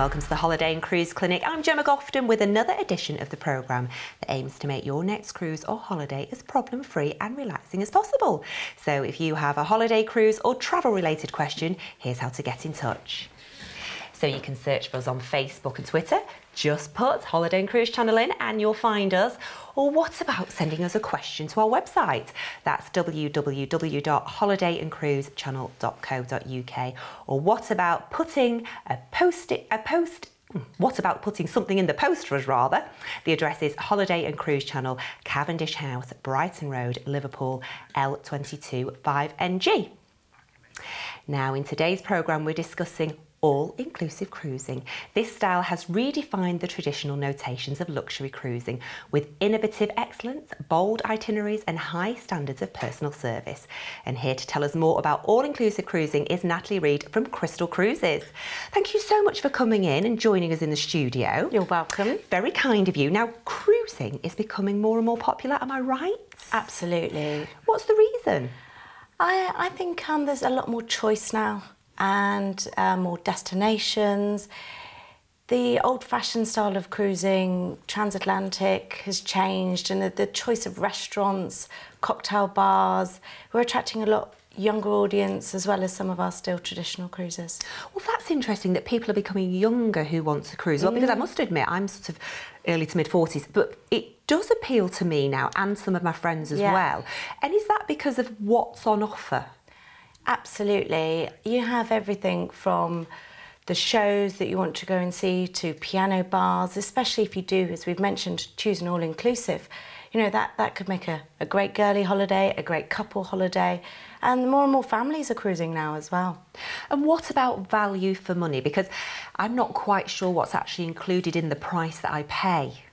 welcome to the Holiday and Cruise Clinic. I'm Jemma Gofton with another edition of the programme that aims to make your next cruise or holiday as problem free and relaxing as possible. So if you have a holiday, cruise or travel related question, here's how to get in touch. So you can search for us on Facebook and Twitter. Just put Holiday and Cruise Channel in and you'll find us. Or what about sending us a question to our website? That's www.holidayandcruisechannel.co.uk. Or what about putting a post a post hmm, what about putting something in the post for us rather? The address is Holiday and Cruise Channel, Cavendish House, Brighton Road, Liverpool, L22 5NG. Now, in today's programme, we're discussing all-inclusive cruising. This style has redefined the traditional notations of luxury cruising with innovative excellence, bold itineraries and high standards of personal service. And here to tell us more about all-inclusive cruising is Natalie Read from Crystal Cruises. Thank you so much for coming in and joining us in the studio. You're welcome. Very kind of you. Now, cruising is becoming more and more popular, am I right? Absolutely. What's the reason? I, I think um, there's a lot more choice now and uh, more destinations. The old-fashioned style of cruising, transatlantic, has changed, and the, the choice of restaurants, cocktail bars, we're attracting a lot younger audience as well as some of our still traditional cruisers. Well, that's interesting that people are becoming younger who want to cruise. Well, because I mm. must admit, I'm sort of early to mid 40s, but it does appeal to me now and some of my friends as yeah. well. And is that because of what's on offer? Absolutely. You have everything from the shows that you want to go and see to piano bars, especially if you do, as we've mentioned, choose an all-inclusive. You know, that, that could make a, a great girly holiday, a great couple holiday, and more and more families are cruising now as well. And what about value for money? Because I'm not quite sure what's actually included in the price that I pay.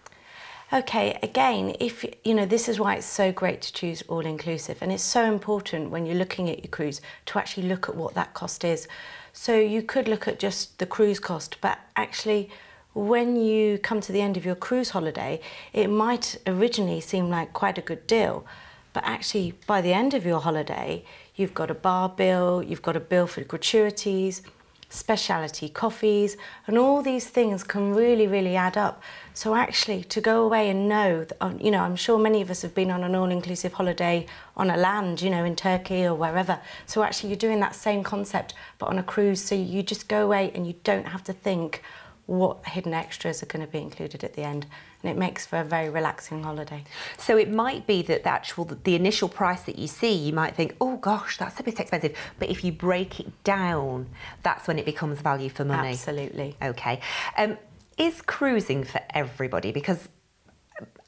Okay, again, if you know, this is why it's so great to choose all inclusive, and it's so important when you're looking at your cruise to actually look at what that cost is. So you could look at just the cruise cost, but actually, when you come to the end of your cruise holiday, it might originally seem like quite a good deal, but actually, by the end of your holiday, you've got a bar bill, you've got a bill for gratuities, specialty coffees, and all these things can really, really add up. So actually, to go away and know, that, um, you know, I'm sure many of us have been on an all-inclusive holiday on a land, you know, in Turkey or wherever. So actually, you're doing that same concept, but on a cruise. So you just go away and you don't have to think what hidden extras are going to be included at the end and it makes for a very relaxing holiday. So it might be that the actual the initial price that you see, you might think, oh gosh, that's a bit expensive. But if you break it down, that's when it becomes value for money. Absolutely. Okay. Um, is cruising for everybody? Because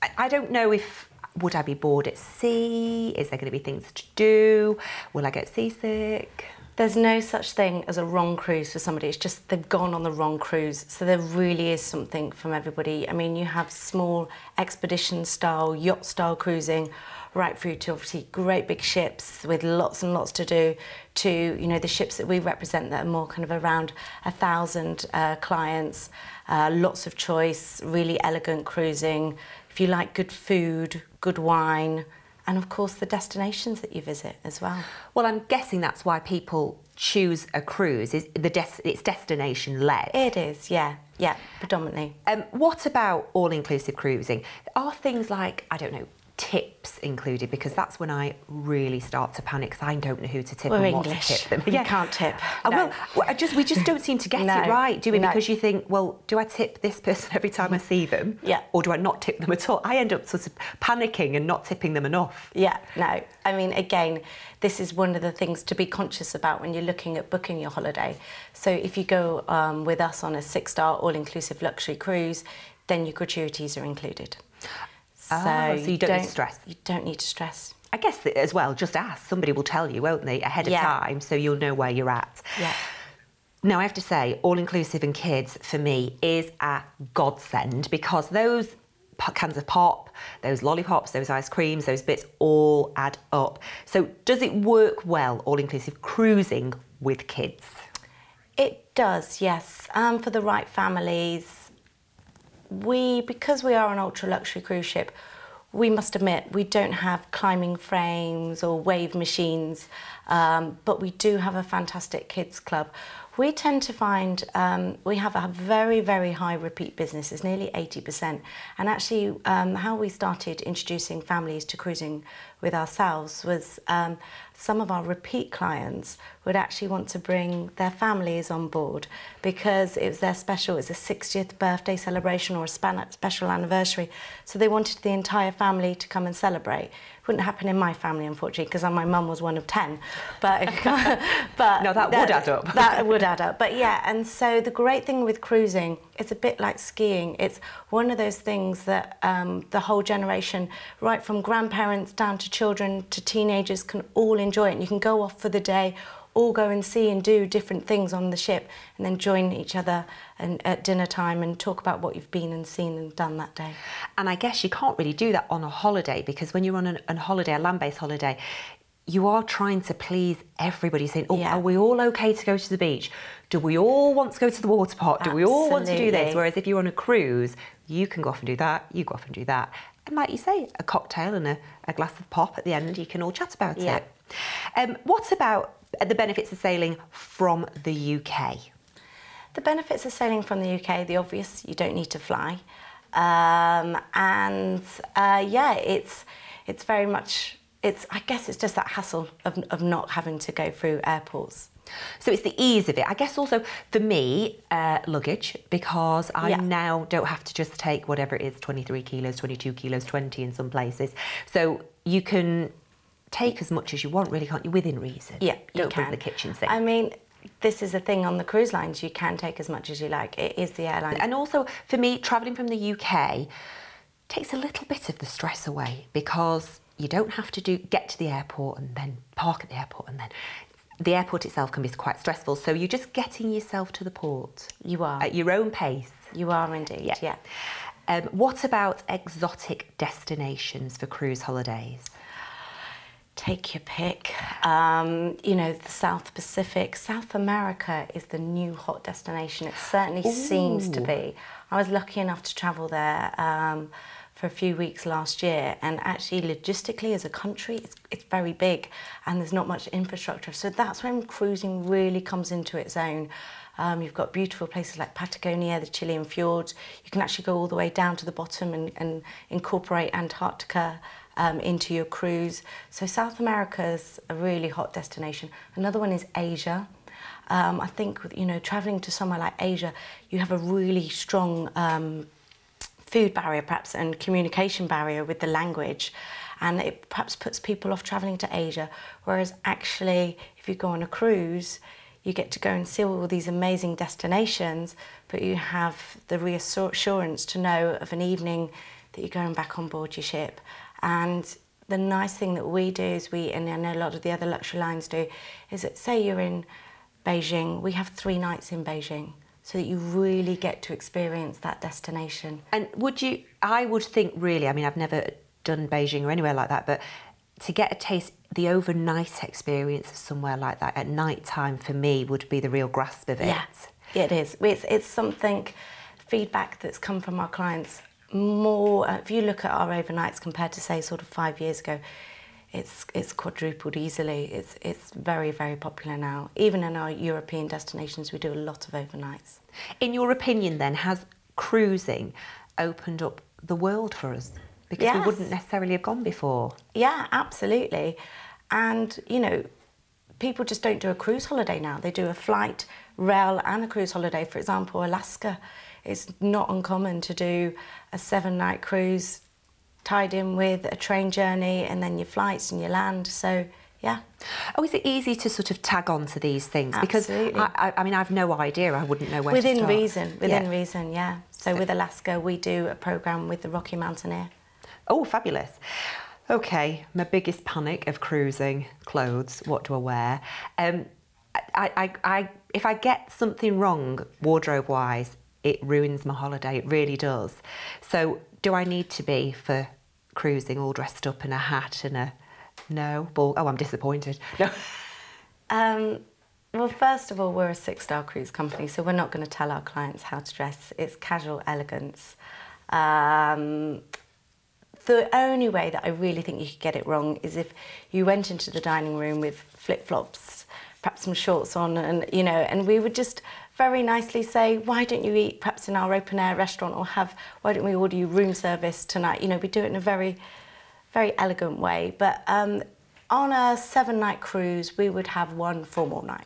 I, I don't know if would I be bored at sea? Is there going to be things to do? Will I get seasick? There's no such thing as a wrong cruise for somebody. It's just they've gone on the wrong cruise. So there really is something from everybody. I mean, you have small expedition style, yacht style cruising, right through to obviously great big ships with lots and lots to do, to you know the ships that we represent that are more kind of around a thousand uh, clients, uh, lots of choice, really elegant cruising. If you like good food, good wine, and of course the destinations that you visit as well. Well, I'm guessing that's why people choose a cruise is the des- it's destination led. It is, yeah, yeah, predominantly. Um, what about all inclusive cruising? Are things like I don't know tips included because that's when I really start to panic because I don't know who to tip We're and English. what to tip them. You can't tip. Uh, no. Well, I just we just don't seem to get no. it right, do we? No. Because you think, well, do I tip this person every time I see them? Yeah. Or do I not tip them at all? I end up sort of panicking and not tipping them enough. Yeah, no. I mean, again, this is one of the things to be conscious about when you're looking at booking your holiday. So if you go um, with us on a six-star all-inclusive luxury cruise, then your gratuities are included. So, oh, so you don't, don't, need to stress. You don't need to stress. I guess as well, just ask. Somebody will tell you, won't they, ahead of yeah. time, so you'll know where you're at. Yeah. Now, I have to say, all inclusive and kids for me is a godsend because those cans of pop, those lollipops, those ice creams, those bits all add up. So, does it work well, all inclusive cruising with kids? It does, yes. Um, for the right families, we, because we are an ultra luxury cruise ship, we must admit we don't have climbing frames or wave machines, um, but we do have a fantastic kids club. We tend to find um, we have a very, very high repeat business, it's nearly 80%. And actually, um, how we started introducing families to cruising with ourselves was um, some of our repeat clients would actually want to bring their families on board because it was their special, it was a 60th birthday celebration or a special anniversary. So they wanted the entire family to come and celebrate wouldn't happen in my family, unfortunately, because my mum was one of 10. But, but no, that, that would add up. that would add up. But yeah, and so the great thing with cruising, it's a bit like skiing. It's one of those things that um, the whole generation, right from grandparents down to children to teenagers, can all enjoy it. And you can go off for the day all go and see and do different things on the ship and then join each other and at dinner time and talk about what you've been and seen and done that day. And I guess you can't really do that on a holiday because when you're on an, a holiday, a land-based holiday, you are trying to please everybody, saying, "Oh, yeah. are we all okay to go to the beach? Do we all want to go to the water park? Do Absolutely. we all want to do this?" Whereas if you're on a cruise, you can go off and do that. You go off and do that, and like you say, a cocktail and a, a glass of pop at the end, you can all chat about yeah. it. Um, what about the benefits of sailing from the UK? The benefits of sailing from the UK, the obvious, you don't need to fly. Um, and uh, yeah, it's, it's very much, it's, I guess it's just that hassle of, of not having to go through airports. So it's the ease of it. I guess also for me, uh, luggage, because I yeah. now don't have to just take whatever it is 23 kilos, 22 kilos, 20 in some places. So you can take as much as you want, really, can't you? Within reason. Yeah, don't bring the kitchen sink. I mean, this is a thing on the cruise lines. You can take as much as you like. It is the airline. And also, for me, travelling from the UK takes a little bit of the stress away because you don't have to do get to the airport and then park at the airport and then the airport itself can be quite stressful. So you're just getting yourself to the port. You are. At your own pace. You are indeed, yeah. yeah. Um, what about exotic destinations for cruise holidays? take your pick. Um, you know, the South Pacific, South America is the new hot destination. It certainly Ooh. seems to be. I was lucky enough to travel there um, for a few weeks last year, and actually, logistically, as a country, it's, it's very big and there's not much infrastructure. So that's when cruising really comes into its own. Um, you've got beautiful places like Patagonia, the Chilean fjords. You can actually go all the way down to the bottom and, and incorporate Antarctica um, into your cruise. So South America is a really hot destination. Another one is Asia. Um, I think, you know, traveling to somewhere like Asia, you have a really strong um, food barrier perhaps and communication barrier with the language. And it perhaps puts people off traveling to Asia. Whereas actually if you go on a cruise you get to go and see all these amazing destinations but you have the reassurance to know of an evening that you're going back on board your ship. And the nice thing that we do is we, and I know a lot of the other luxury lines do, is that say you're in Beijing, we have three nights in Beijing so that you really get to experience that destination. And would you, I would think really, I mean, I've never done Beijing or anywhere like that, but to get a taste, the overnight experience of somewhere like that at night time for me would be the real grasp of it. Yeah, it is. It's, it's something, feedback that's come from our clients more, uh, if you look at our overnights compared to say sort of five years ago, it's it's quadrupled easily. It's it's very very popular now. Even in our European destinations, we do a lot of overnights. In your opinion, then, has cruising opened up the world for us because yes. we wouldn't necessarily have gone before? Yeah, absolutely. And you know, people just don't do a cruise holiday now. They do a flight, rail, and a cruise holiday. For example, Alaska it's not uncommon to do a seven night cruise tied in with a train journey and then your flights and your land. So, yeah. Oh, is it easy to sort of tag on to these things? Absolutely. Because I, I, mean, I've no idea. I wouldn't know where within to start. Within reason. Within yeah. reason, yeah. So, so with Alaska, we do a program with the Rocky Mountaineer. Oh, fabulous. Okay, my biggest panic of cruising clothes. What do I wear? Um, I, I, I, if I get something wrong wardrobe wise, it ruins my holiday. It really does. So, do I need to be for cruising all dressed up in a hat and a no? Ball? Oh, I'm disappointed. No. Um, well, first of all, we're a six star cruise company, so we're not going to tell our clients how to dress. It's casual elegance. Um, the only way that I really think you could get it wrong is if you went into the dining room with flip flops perhaps some shorts on, and you know, and we would just very nicely say, why don't you eat perhaps in our open air restaurant, or have why don't we order you room service tonight? You know, we do it in a very, very elegant way. But um, on a seven night cruise, we would have one formal night.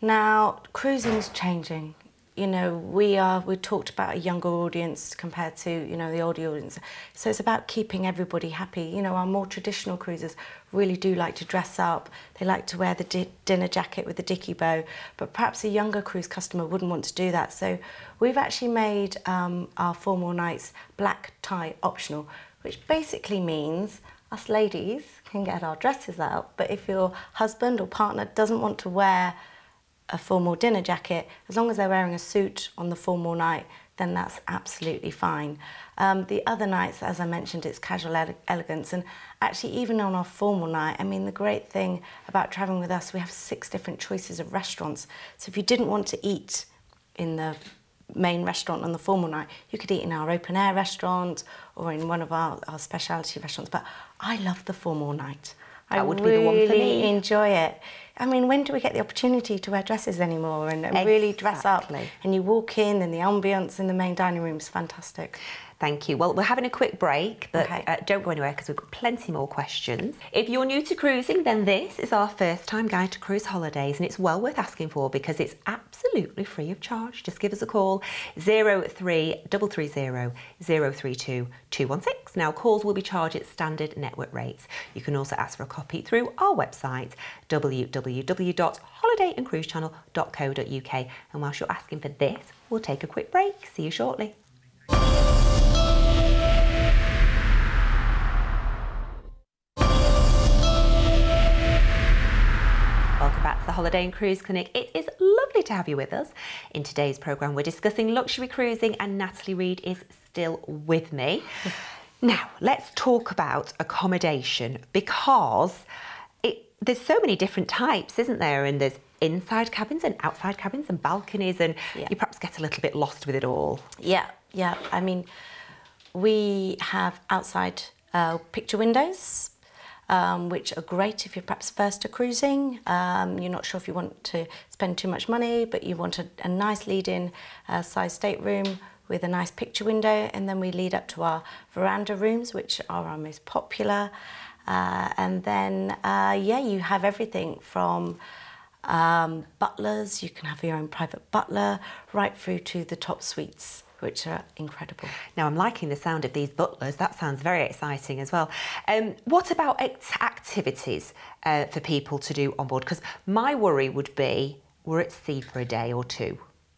Now, cruising's changing you know, we are, we talked about a younger audience compared to, you know, the older audience. So it's about keeping everybody happy. You know, our more traditional cruisers really do like to dress up. They like to wear the di dinner jacket with the dicky bow, but perhaps a younger cruise customer wouldn't want to do that. So we've actually made um, our formal nights black tie optional, which basically means us ladies can get our dresses out, but if your husband or partner doesn't want to wear a formal dinner jacket, as long as they're wearing a suit on the formal night, then that's absolutely fine. Um, the other nights, as I mentioned, it's casual ele elegance. And actually, even on our formal night, I mean, the great thing about traveling with us, we have six different choices of restaurants. So if you didn't want to eat in the main restaurant on the formal night, you could eat in our open air restaurant or in one of our, our specialty restaurants. But I love the formal night. That I would really be the one for me. enjoy it. I mean, when do we get the opportunity to wear dresses anymore and, and really dress up? And you walk in and the ambience in the main dining room is fantastic. Thank you. Well, we're having a quick break, but Okay. uh, don't go anywhere because we've got plenty more questions. If you're new to cruising, then this is our first time guide to cruise holidays, and it's well worth asking for because it's absolutely free of charge. Just give us a call 03330 032 216. Now, calls will be charged at standard network rates. You can also ask for a copy through our website www.holidayandcruisechannel.co.uk. And whilst you're asking for this, we'll take a quick break. See you shortly. Holiday and Cruise Clinic. It is lovely to have you with us. In today's programme, we're discussing luxury cruising, and Natalie Read is still with me. now, let's talk about accommodation because it, there's so many different types, isn't there? And there's inside cabins and outside cabins and balconies, and Yeah. you perhaps get a little bit lost with it all. Yeah, yeah. I mean, we have outside uh, picture windows, um, which are great if you're perhaps first to cruising. Um, you're not sure if you want to spend too much money, but you want a, a nice lead-in uh, size stateroom with a nice picture window, and then we lead up to our veranda rooms, which are our most popular. Uh, and then, uh, yeah, you have everything from um, butlers, you can have your own private butler, right through to the top suites, which are incredible. Now, I'm liking the sound of these butlers. That sounds very exciting as well. Um, what about activities uh, for people to do on board? Because my worry would be we're at sea for a day or two,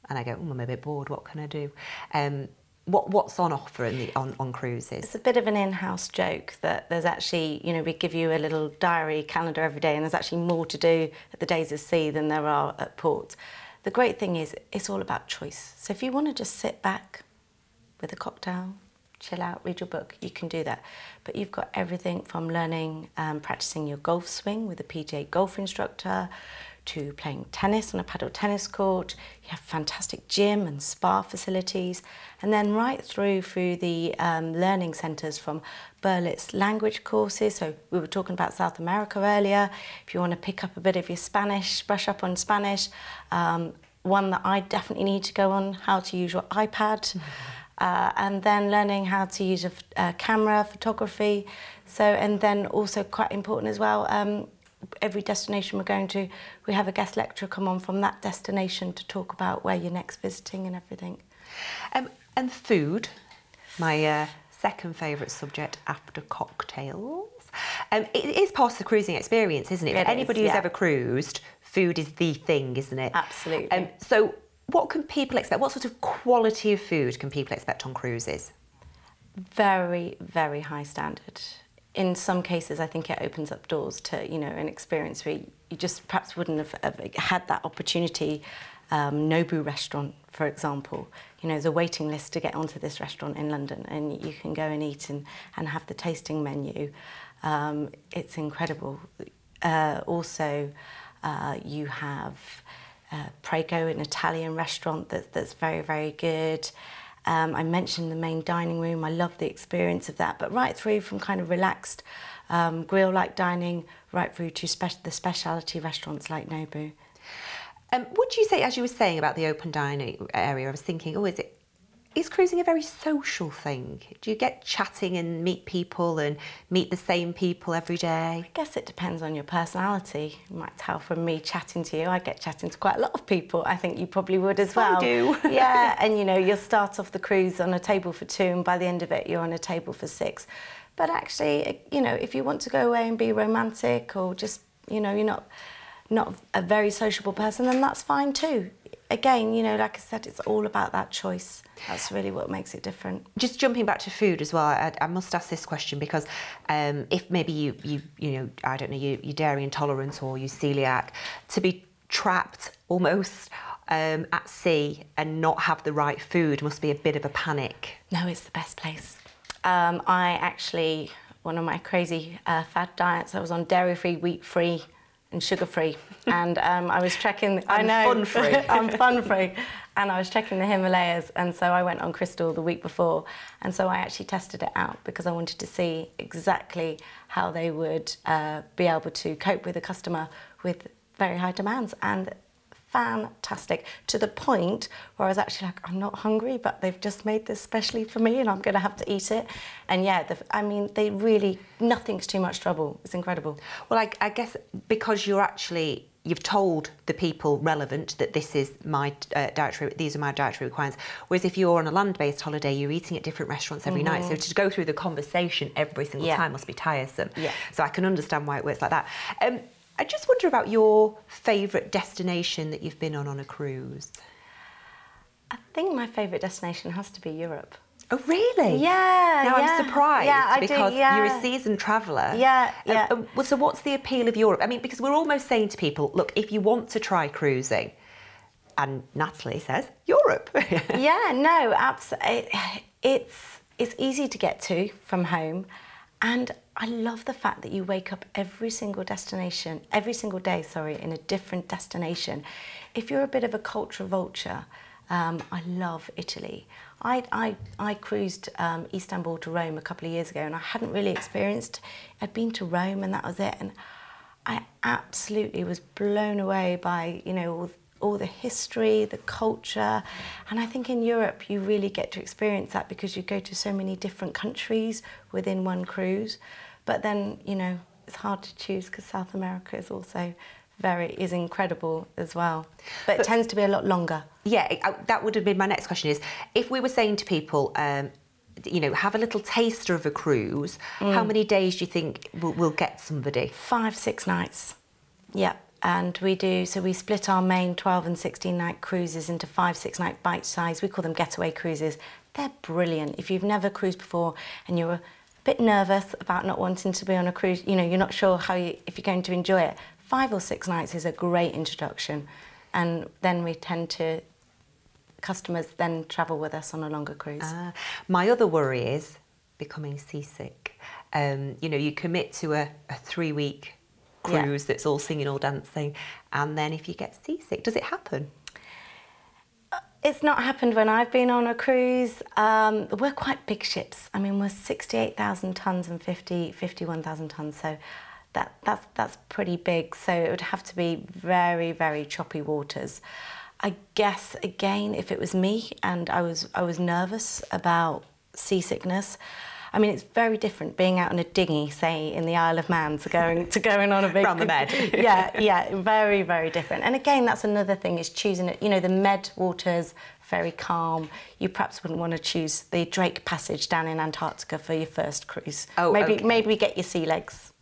and I go, oh, I'm a bit bored. What can I do? Um, what, what's on offer in the, on, on cruises? It's a bit of an in-house joke that there's actually, you know, we give you a little diary calendar every day, and there's actually more to do at the days of sea than there are at port. The great thing is, it's all about choice. So if you want to just sit back with a cocktail, chill out, read your book, you can do that. But you've got everything from learning, um, practicing your golf swing with a PGA golf instructor, to playing tennis on a paddle tennis court. You have fantastic gym and spa facilities, and then right through through the um, learning centres from Berlitz language courses. So we were talking about South America earlier. If you want to pick up a bit of your Spanish, brush up on Spanish. Um, one that I definitely need to go on: how to use your iPad. Uh, and then learning how to use a camera, photography. So, and then also quite important as well, um, every destination we're going to, we have a guest lecturer come on from that destination to talk about where you're next visiting and everything. Um, and food, my uh, second favourite subject after cocktails. Um, it is part of the cruising experience, isn't it? It For is, anybody who's yeah. ever cruised, food is the thing, isn't it? Absolutely. Um, so, what can people expect? What sort of quality of food can people expect on cruises? Very, very high standard. In some cases, I think it opens up doors to you know an experience where you just perhaps wouldn't have, had that opportunity. Um, Nobu restaurant, for example, you know, there's a waiting list to get onto this restaurant in London, and you can go and eat and, and have the tasting menu. Um, it's incredible. Uh, also, uh, you have uh, Prego, an Italian restaurant that, that's very, very good. Um, I mentioned the main dining room. I love the experience of that. But right through from kind of relaxed um, grill-like dining, right through to spe the specialty restaurants like Nobu. Um, would you say, as you were saying about the open dining area, I was thinking, oh, is it is cruising a very social thing? Do you get chatting and meet people and meet the same people every day? I guess it depends on your personality. You might tell from me chatting to you, I get chatting to quite a lot of people. I think you probably would as well. I do. yeah, and you know, you'll start off the cruise on a table for two and by the end of it you're on a table for six. But actually, you know, if you want to go away and be romantic or just, you know, you're not not a very sociable person, then that's fine too again, you know, like I said, it's all about that choice. That's really what makes it different. Just jumping back to food as well, I, I must ask this question because um, if maybe you, you, you know, I don't know, you, you're dairy intolerant or you celiac, to be trapped almost um, at sea and not have the right food must be a bit of a panic. No, it's the best place. Um, I actually, one of my crazy uh, fad diets, I was on dairy-free, wheat-free, and sugar free. and um, I was trekking. I know. Fun free. I'm fun free. And I was trekking the Himalayas, and so I went on Crystal the week before, and so I actually tested it out because I wanted to see exactly how they would uh, be able to cope with a customer with very high demands. And fantastic to the point where I was actually like, I'm not hungry, but they've just made this specially for me and I'm going to have to eat it. And yeah, the, I mean, they really, nothing's too much trouble. It's incredible. Well, I, I guess because you're actually you've told the people relevant that this is my uh, dietary these are my dietary requirements whereas if you're on a land-based holiday you're eating at different restaurants every mm -hmm. night so mm-hmm. to go through the conversation every single yeah. time must be tiresome yeah. so i can understand why it works like that um, I just wonder about your favourite destination that you've been on on a cruise. I think my favourite destination has to be Europe. Oh, really? Yeah. Now yeah. I'm surprised yeah, because do, yeah. you're a seasoned traveller. Yeah, yeah. Um, so, what's the appeal of Europe? I mean, because we're almost saying to people, look, if you want to try cruising, and Natalie says Europe. yeah, no, absolutely. It's it's easy to get to from home, and I love the fact that you wake up every single destination, every single day, sorry, in a different destination. If you're a bit of a culture vulture, um, I love Italy. I, I, I cruised um, Istanbul to Rome a couple of years ago and I hadn't really experienced, I'd been to Rome and that was it. And I absolutely was blown away by, you know, all, all the history, the culture. And I think in Europe, you really get to experience that because you go to so many different countries within one cruise. But then, you know, it's hard to choose because South America is also very is incredible as well. But, but, it tends to be a lot longer. Yeah, that would have been my next question is if we were saying to people, um, you know, have a little taster of a cruise, mm. how many days do you think we'll, we'll get somebody? Five, six nights. Yeah. And we do, so we split our main 12 and 16 night cruises into five, six night bite size. We call them getaway cruises. They're brilliant. If you've never cruised before and you're a bit nervous about not wanting to be on a cruise, you know, you're not sure how you, if you're going to enjoy it, five or six nights is a great introduction. And then we tend to, customers then travel with us on a longer cruise. Uh, my other worry is becoming seasick. Um, you know, you commit to a, a three week cruise yeah. that's all singing, all dancing, and then if you get seasick, does it happen? It's not happened when I've been on a cruise. Um, we're quite big ships. I mean, we're 68,000 tonnes and 50, 51,000 tonnes, so that, that's, that's pretty big. So it would have to be very, very choppy waters. I guess, again, if it was me and I was, I was nervous about seasickness, I mean, it's very different being out on a dinghy, say, in the Isle of Man, to going to going on a big around the Med. yeah, yeah, very, very different. And again, that's another thing is choosing it. You know, the Med waters very calm. You perhaps wouldn't want to choose the Drake Passage down in Antarctica for your first cruise. Oh, maybe okay. maybe get your sea legs.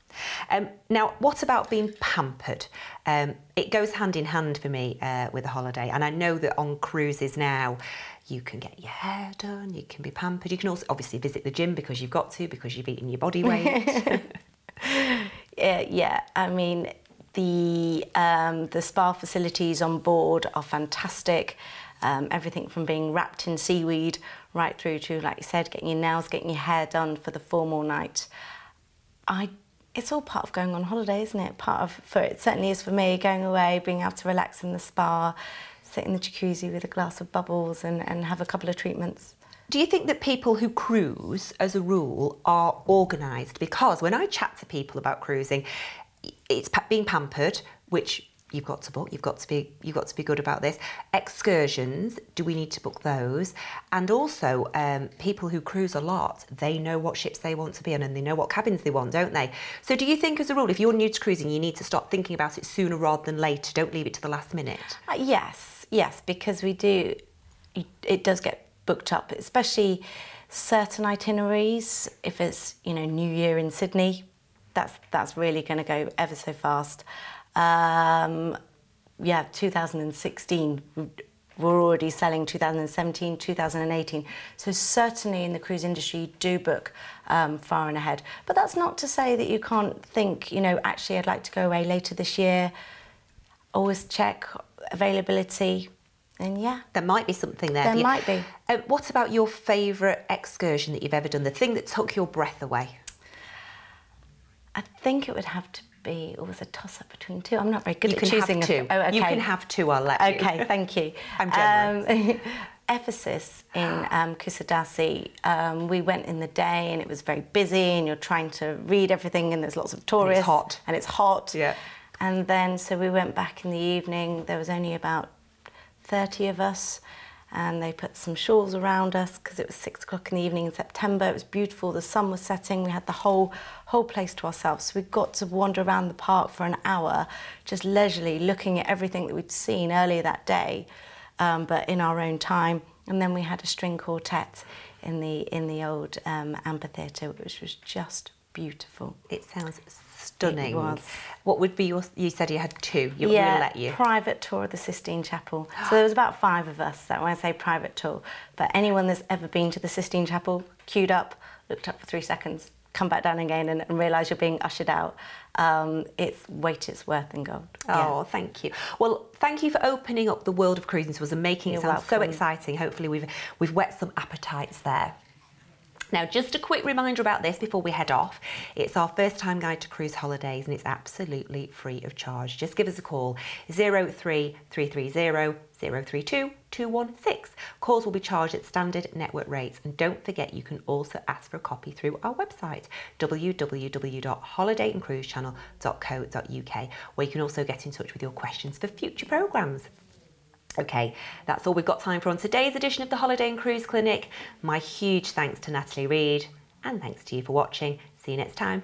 Um, now, what about being pampered? Um, it goes hand in hand for me uh, with a holiday, and I know that on cruises now, you can get your hair done, you can be pampered. You can also obviously visit the gym because you've got to, because you've eaten your body weight. yeah, yeah, I mean, the, um, the spa facilities on board are fantastic. Um, everything from being wrapped in seaweed right through to, like you said, getting your nails, getting your hair done for the formal night. I it's all part of going on holiday, isn't it? Part of, for it certainly is for me, going away, being able to relax in the spa, sit in the jacuzzi with a glass of bubbles and, and have a couple of treatments. Do you think that people who cruise, as a rule, are organised? Because when I chat to people about cruising, it's being pampered, which you've got to book. You've got to be you've got to be good about this. Excursions, do we need to book those? And also, um, people who cruise a lot, they know what ships they want to be on and they know what cabins they want, don't they? So, do you think, as a rule, if you're new to cruising, you need to start thinking about it sooner rather than later? Don't leave it to the last minute. Uh, yes, yes, because we do. It does get booked up, especially certain itineraries. If it's you know New Year in Sydney, that's that's really going to go ever so fast. Um, yeah, 2016. We're already selling 2017, 2018. So certainly in the cruise industry, you do book um, far and ahead. But that's not to say that you can't think, you know, actually I'd like to go away later this year. Always check availability, and yeah. There might be something there. There might be. Uh, what about your favourite excursion that you've ever done? The thing that took your breath away? I think it would have to be, it was a toss up between two. I'm not very good you at choosing. Two. A, oh, okay. You can have two, I'll let you. Okay, thank you. I'm generous. Um, Ephesus in um, Kusadasi, um, we went in the day and it was very busy and you're trying to read everything and there's lots of tourists. And it's hot. And it's hot. Yeah. And then, so we went back in the evening. There was only about 30 of us and they put some shawls around us because it was six o'clock in the evening in September. It was beautiful. The sun was setting. We had the whole whole place to ourselves. So we got to wander around the park for an hour, just leisurely looking at everything that we'd seen earlier that day, um, but in our own time. And then we had a string quartet in the in the old um, amphitheatre, which was just beautiful. It sounds stunning. It was. What would be your? You said you had two. You yeah, let you. private tour of the Sistine Chapel. So there was about five of us. That when I say private tour, but anyone that's ever been to the Sistine Chapel, queued up, looked up for three seconds, come back down again, and, and realise you're being ushered out. Um, it's weight its worth in gold. Oh, yeah. thank you. Well, thank you for opening up the world of cruising to us and making it sound welcome. so exciting. Hopefully, we've we've whet some appetites there. Now, just a quick reminder about this before we head off. It's our first time guide to cruise holidays and it's absolutely free of charge. Just give us a call 03330 032 216. Calls will be charged at standard network rates and don't forget you can also ask for a copy through our website www.holidayandcruisechannel.co.uk where you can also get in touch with your questions for future programmes. Okay, that's all we've got time for on today's edition of the Holiday and Cruise Clinic. My huge thanks to Natalie Read and thanks to you for watching. See you next time.